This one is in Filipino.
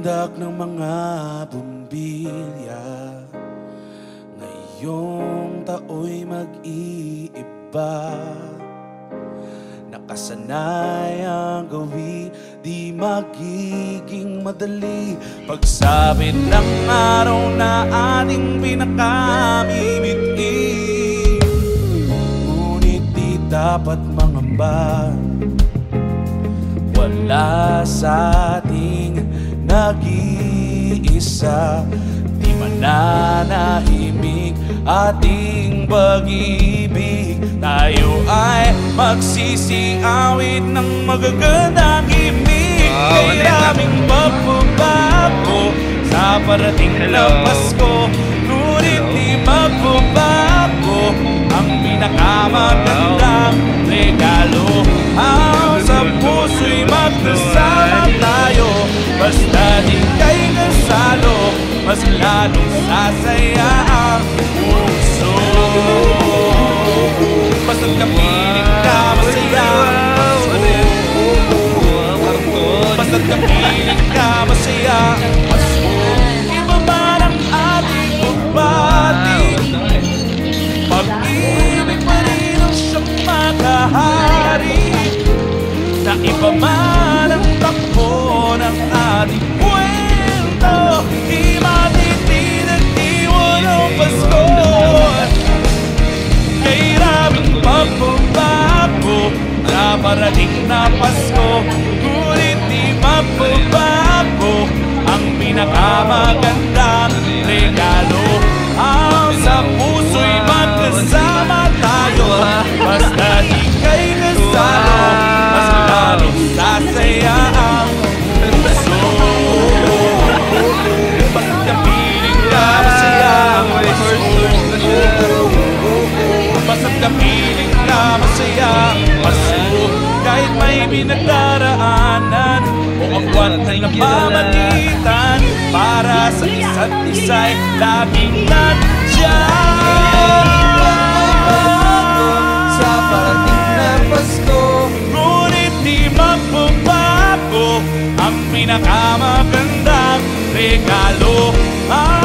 Tindak ng mga bumbilya. Ngayong tao'y mag-iiba Nakasanay ang gawi Di magiging madali. Pagsabit ng araw na ating pinakamimiti Ngunit di dapat mangamba Wala sa nag-iisa. Di mananahimik ating pag-ibig. Tayo ay magsisiawit ng magagandang imig Wow, Kay aming pagbabago sa parating na Hello. Pasko. Ngunit di magbabago ang pinakamagandang regalo. Ang sa puso'y magkasama tayo Basta Mas lalong sasaya ang puso. Basta't kapiling ka masaya. Ang Pasko Basta't kapiling Na parating na Pasko Ngunit di magbabago pinagdaraanan O ang buwan ay napamagitan Para sa isa't isa'y laging nandiyan Sa parating na Pasko. Ngunit di magbabago Ang pinakamagandang regalo. Ang